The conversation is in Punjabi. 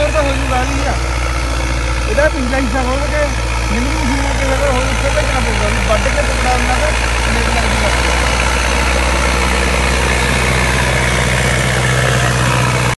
ਫੇਰ ਤਾਂ ਹੋ ਜੂਗਾ ਨਹੀਂ ਇਹਦਾ ਪਿਛਲਾ ਹਿੱਸਾ ਖੋਲ ਕੇ